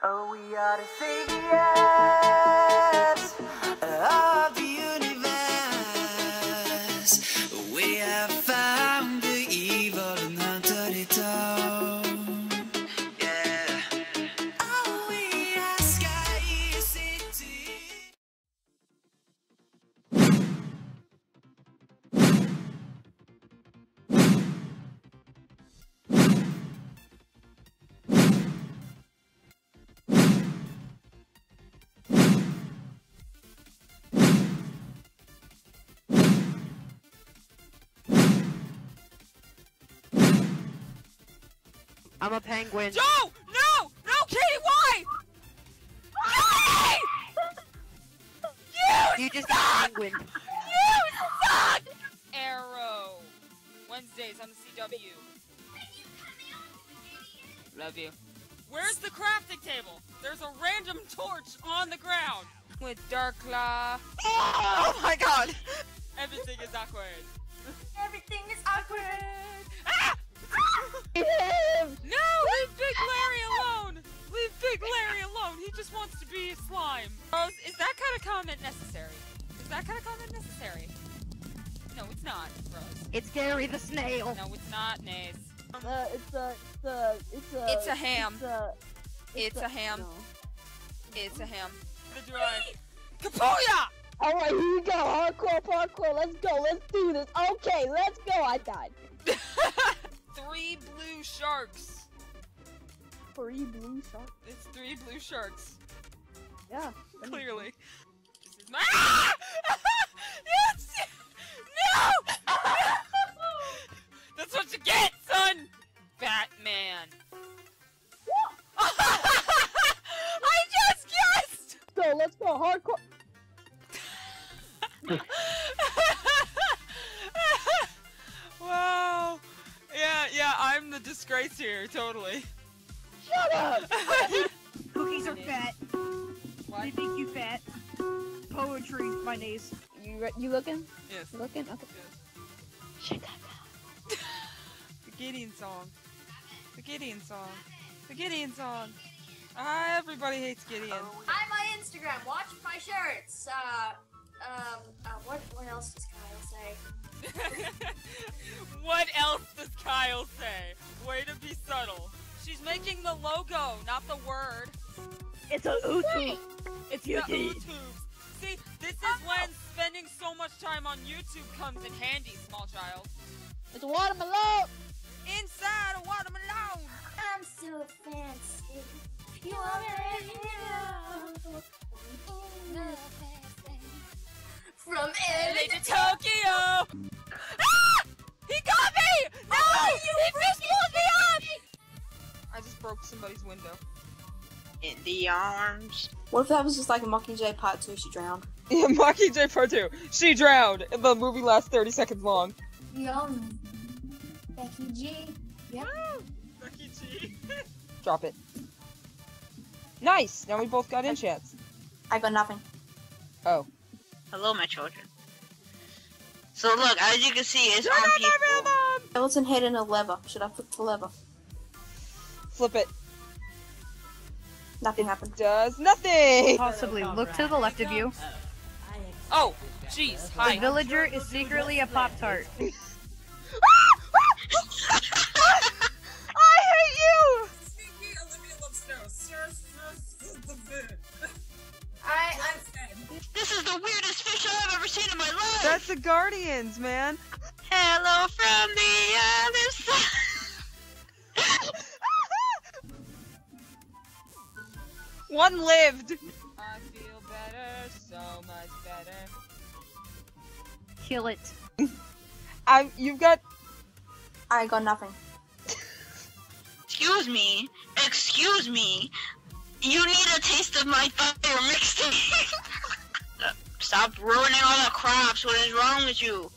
Oh, we ought to say yes. Oh. I'm a penguin. Joe! No! No, Katie, why? Katie! You You just suck! a penguin. You suck! Arrow. Wednesdays on the CW. Love you. Where's the crafting table? There's a random torch on the ground. With Darkclaw. Oh my god! Everything is awkward. Everything is awkward. Ah! Him! No! Leave Big Larry alone! Leave Big Larry alone! He just wants to be a slime. Rose, is that kind of comment necessary? Is that kind of comment necessary? No, it's not, Rose. It's Gary the snail. No, it's not, Naes. Uh, it's a, it's a, it's a. It's a ham. It's a, It's a ham. No. It's a ham. The drive. Kapuya! All right, here we go. Hardcore, parkour. Let's go. Let's do this. Okay, let's go. I died. three blue sharks. Three blue sharks. It's three blue sharks. Yeah. Clearly. This is my. Ah! yes! No! That's what you get, son! Batman. I just guessed! Go. Let's go. Hardcore. wow. Yeah, yeah, I'm the disgrace here, totally. Shut up. Cookies are fat. What? They make you fat. Poetry, my nays. You re- you looking? Yes. You looking? Okay. Shut up. The Gideon song. The Gideon song. The Gideon song. Ah, everybody hates Gideon. Hi, my Instagram. Watch my shirts. Uh, um, uh, what, what else does Kyle say? what else does Kyle say? Way to be subtle. She's making the logo, not the word. It's a Utu. It's YouTube. See, this is oh. when spending so much time on YouTube comes in handy, small child. It's watermelon. Inside a watermelon. I'm so fancy. You already know. Somebody's window. In the arms. What if that was just like a Mockingjay Part 2, she drowned? Yeah, Mockingjay Part 2. She drowned. The movie lasts 30 seconds long. Young. Becky G. Yep. Ah, Becky G. Drop it. Nice! Now we both got enchants. I got nothing. Oh. Hello, my children. So look, as you can see, it's on people. Skeleton head and a lever. Should I flip the lever? Flip it. Nothing happened. Does nothing! Possibly. Look to the left of you. Oh, jeez. The villager is secretly a Pop Tart. I hate you! I, I'm. This is the weirdest fish I've ever seen in my life. That's the Guardians, man. Hello from the other side. One lived. I feel better, so much better. Kill it. I, you've got. I got nothing. Excuse me. Excuse me. You need a taste of my fire mixtape. Stop ruining all the crops. What is wrong with you?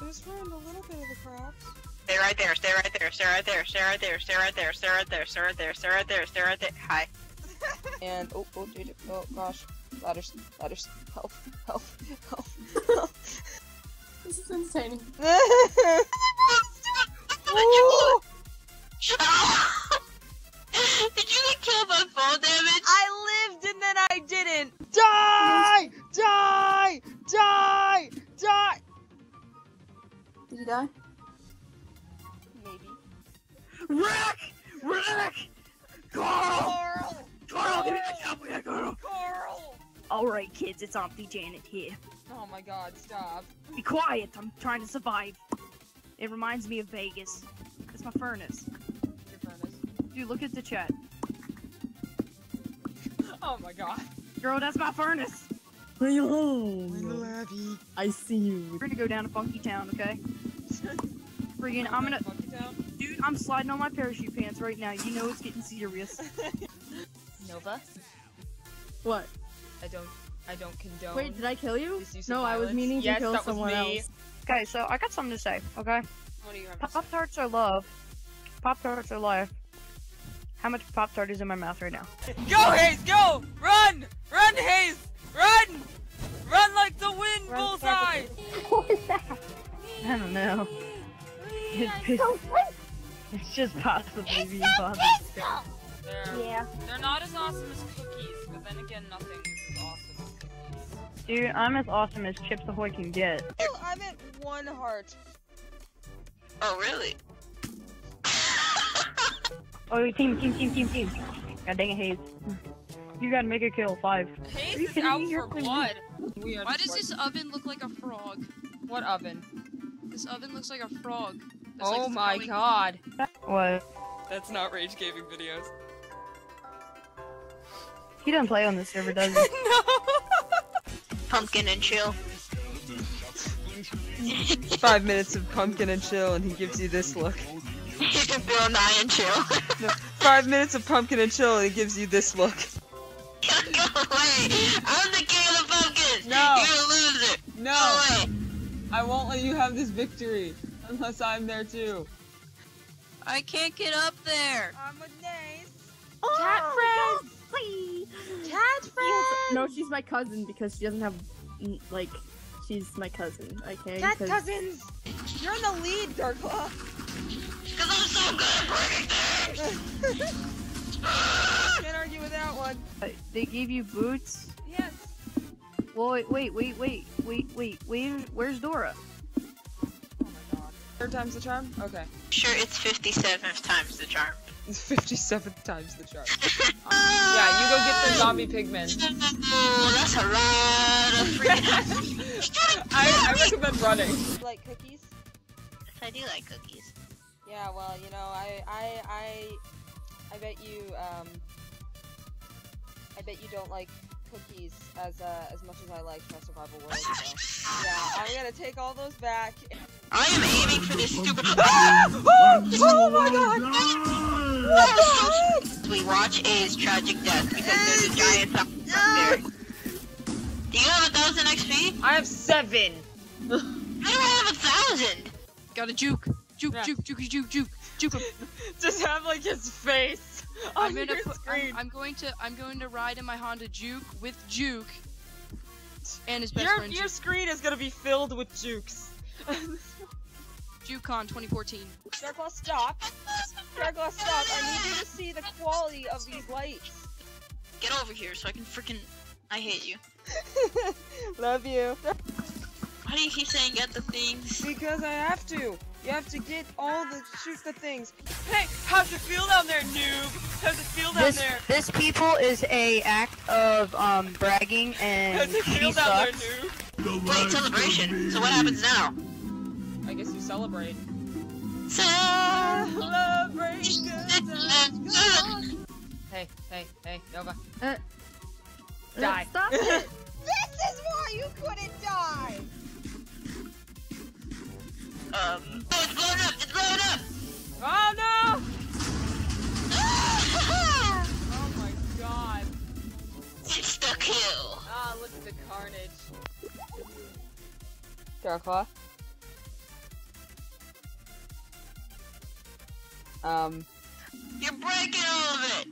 Just ruined a little bit of the crops. Stay right there. Stay right there. Stay right there. Stay right there. Stay right there. Stay right there. Stay right there. Stay right there. Stay right there. Hi and oh, oh, dude, oh gosh, ladders, ladders, help, help, help, this is insane. oh. Did you get killed by fall damage? I lived and then I didn't. Die! Die! Die! Die! Did you die? Maybe. Rick! Rick! Carl! Alright, kids, it's Auntie Janet here. Oh my god, stop. Be quiet, I'm trying to survive. It reminds me of Vegas. It's my furnace. Your furnace. Dude, look at the chat. Oh my god. Girl, that's my furnace. Hello. Abby. I see you. We're gonna go down to Funky Town, okay? Friggin', I'm gonna. Funky Town? Dude, I'm sliding on my parachute pants right now. You know it's getting serious. Nova? What? I don't I don't condone. Wait, did I kill you? this use No, I was meaning to yes, kill that was someone me. else. Okay, so I got something to say, okay? What do you Pop Tarts are love. Pop Tarts are life. How much Pop Tart is in my mouth right now? Go Hayes, go! Run! Run Hayes! Run! Run like the wind, Run, bullseye! What was that? I don't know. It's, So it's just possibly being bothered. They're, Yeah. they're not as awesome as cookies, but then again, nothing Dude, I'm as awesome as Chips Ahoy can get. Oh, I'm at one heart. Oh, really? Oh, team, team, team, team, team. God dang it, Hayes. You gotta make a kill. Five. Hayes is out me? For blood. Why does this oven look like a frog? What oven? This oven looks like a frog. That's oh like my throwing- god. What? That's not Rage Gaming videos. He doesn't play on this server, does he? no! Pumpkin and chill. Five minutes of pumpkin and chill, and he gives you this look. Bill Nye and chill. Five minutes of pumpkin and chill, and he gives you this look. Go away! I'm the king of the pumpkins! No. You're a loser! Go No! away! I won't let you have this victory unless I'm there too. I can't get up there. I'm a nice Cat oh, friends! Cat friend. No, she's my cousin because she doesn't have like. She's my cousin. Okay. Cat 'cause- cousins! You're in the lead, Darkla! Cause I'm so good at breaking things! Can't argue with that one. Uh, they gave you boots? Yes. Well, wait, wait, wait, wait, wait, wait, wait. Where's Dora? Oh my god. Third time's the charm? Okay. Sure, it's fifty-seventh times the charm. It's 57 times the charm. yeah, you go get the zombie pigmen. Oh, that's a lot of freaking. I, I recommend running. Like cookies? I do like cookies. Yeah, well, you know, I, I, I, I bet you, um, I bet you don't like cookies as, uh, as much as I like my survival world, so, yeah, I'm gonna take all those back. I am aiming for this stupid. oh, oh my god! What the heck? we watch A's tragic death because there's a giant zombie up there. Do you have a thousand XP? I have seven! I don't have a thousand. Got a juke. Juke, Yeah. juke, juke, juke, juke, juke him. Just have, like, his face I'm on gonna your screen. I'm, I'm going to I'm going to ride in my Honda Juke with Juke and his best Your, friend your Juke. screen is gonna be filled with jukes. JukeCon 2014. Darkglass, stop. Darkglass, stop. I need you to see the quality of these lights. Get over here so I can freaking. I hate you. Love you. Why do you keep saying get the things? Because I have to. You have to get all the shoot the things. Hey, how's it feel down there, noob? How's it feel down This there? this people is a act of um bragging and How's it feel down there, sucks. noob? Wait, celebration. So what happens now? I guess you celebrate. Celebrate. Hey, hey, hey, Nova. Uh, Die. Stop it. this is why you couldn't die. Um. Oh, it's blowing up! It's blowing up! Oh no! Oh my god. it's the kill. Ah, look at the carnage. Darkla. Um. You're breaking all of it.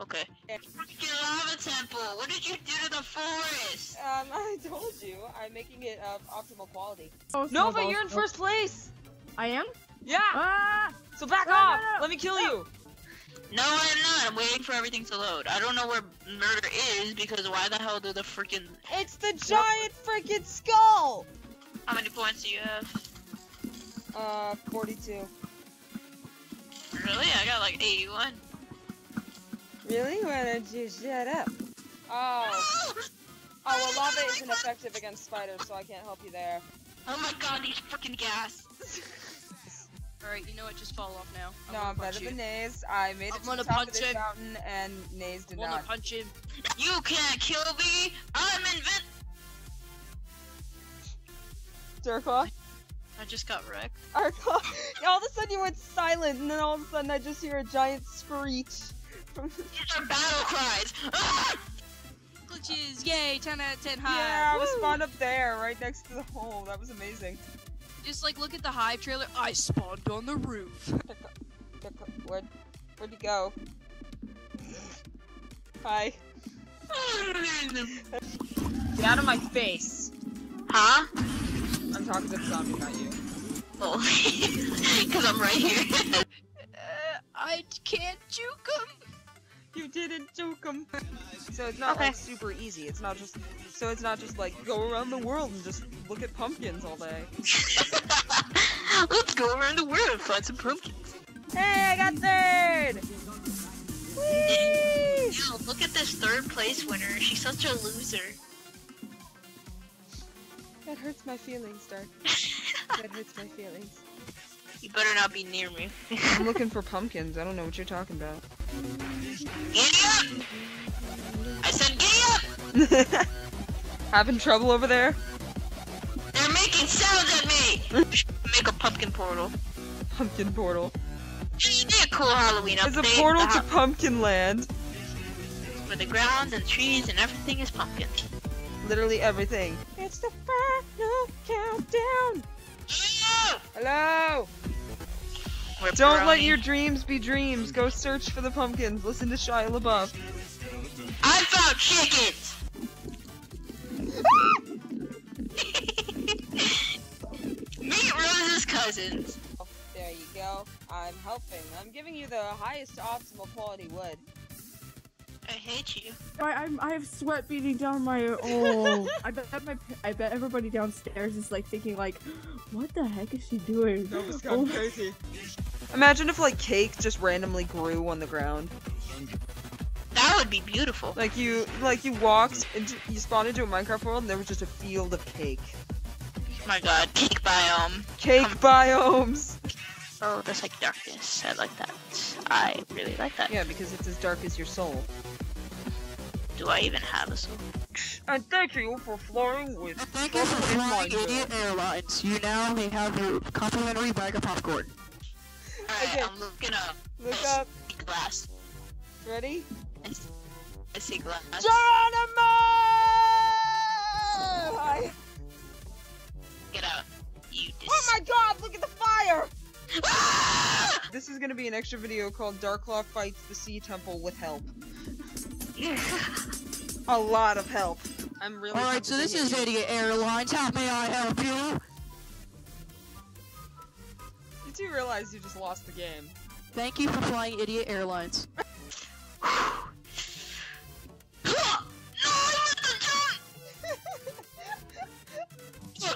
Okay. Freaking lava temple. What did you do to the forest? Um, I told you, I'm making it of optimal quality. Oh, Nova, snowballs. you're in first place! I am. Yeah! Ah! So back No, no, off! no. Let me kill you! No, I'm not. I'm waiting for everything to load. I don't know where murder is because why the hell do the freaking? It's the giant freaking skull! How many points do you have? Uh, 42. Really? I got like 81. Really? Why don't you shut up? Oh. Oh, well, lava isn't effective against spiders, so I can't help you there. Oh my god, these freaking gas. Alright, you know what? Just fall off now. I'm no, I'm better you. than Naes. I made it I'm to the top punch of this him. mountain, and Naes did Wanna not. punch him? You can't kill me. I'm invent. Darkclaw? I just got wrecked. Darkclaw? all of a sudden you went silent, and then all of a sudden I just hear a giant screech. From These are battle cries. Ah! Glitches! Yay! 10 out of 10 high! yeah, I was spawned up there, right next to the hole. That was amazing. Just like look at the Hive trailer. I spawned on the roof. Where'd, where'd you go? Hi. Get out of my face. Huh? I'm talking to the zombie, not you. Oh, because I'm right here. Uh, I can't juke him. You didn't juke him. So it's not Okay. like super easy. It's not just. So it's not just like go around the world and just look at pumpkins all day. Let's go around the world and find some pumpkins. Hey, I got third. Whee! Yo, look at this third place winner. She's such a loser. That hurts my feelings, Dark. That hurts my feelings. You better not be near me. I'm looking for pumpkins. I don't know what you're talking about. Giddy up! I said giddy up! Having trouble over there? They're making sounds at me! Make a pumpkin portal. Pumpkin portal. It'd be a cool Halloween It's a portal to Pumpkin Land. where the ground and trees and everything is pumpkin. Literally everything. It's the final countdown. Hello. We're Don't let your dreams be dreams. Go search for the pumpkins. Listen to Shia LaBeouf. I found chickens! Meet Rose's cousins. Oh, there you go. I'm helping. I'm giving you the highest optimal quality wood. I hate you. I, I'm, I have sweat beating down my. Oh, I bet my. I bet everybody downstairs is like thinking like, what the heck is she doing? Oh, crazy. Imagine if like cake just randomly grew on the ground. That would be beautiful. Like you, like you walked into, you spawned into a Minecraft world, and there was just a field of cake. my god, cake biome. Cake Um, biomes. Oh, that's like darkness. I like that. I really like that. Yeah, because it's as dark as your soul. Do I even have a soul? And thank you for flying with. Thank you for flying Idiot Airlines. You now may have your complimentary bag of popcorn. Alright, Okay. I'm looking up. Look I up. see glass. Ready? I see, I see glass. Geronimo! Hi. Get out. You dis- Oh my God! Look at the fire! This is gonna be an extra video called Darkclaw fights the Sea Temple with help. A lot of help. I'm really. Alright, so this is Idiot Airlines. How may I help you? Did you do realize you just lost the game. Thank you for flying Idiot Airlines. no,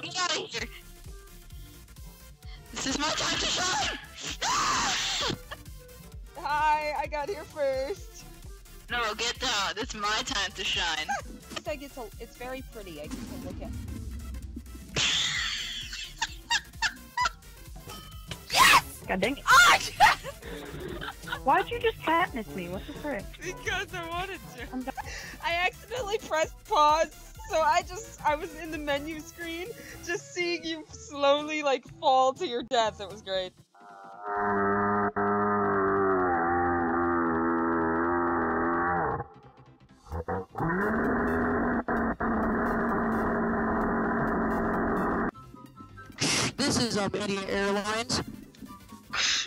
This is my time to shine! Ah! Hi, I got here first. no, get down. It's my time to shine. It's like it's a, it's very pretty. I get to look at. God dang it. Why'd you just catnip me? What the frick? Because I wanted to. I'm. I accidentally pressed pause, so I just I was in the menu screen, just seeing you slowly like fall to your death. It was great. This is Idiot Airlines.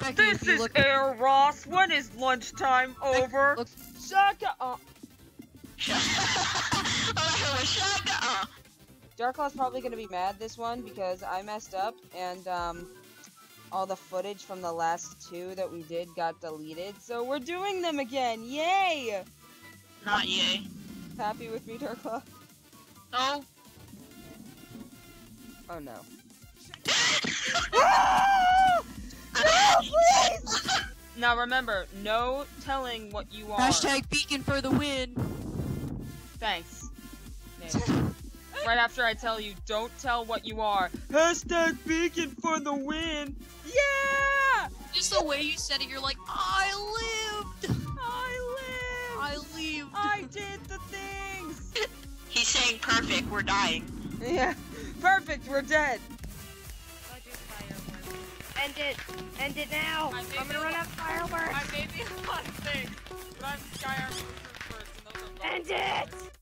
You. This is look- Air Ross. When is lunchtime over? look- shaka. Uh, Darkclaw's probably gonna be mad this one because I messed up and um, all the footage from the last two that we did got deleted, so we're doing them again. Yay! Not yay. Happy with me, Turkla? No. Oh no. no, please! Now remember, no telling what you are. Hashtag beacon for the win. Thanks. Right after I tell you, don't tell what you are. Hashtag beacon for the win. Yeah! Just the way you said it, you're like, I lived. I lived. I lived. I did the things. He's saying perfect, we're dying. Yeah. Perfect, we're dead. End it! End it now! I may I'm gonna run a- out of fireworks! I may be a lot of things, but I'm Skyrim first, and those are End it!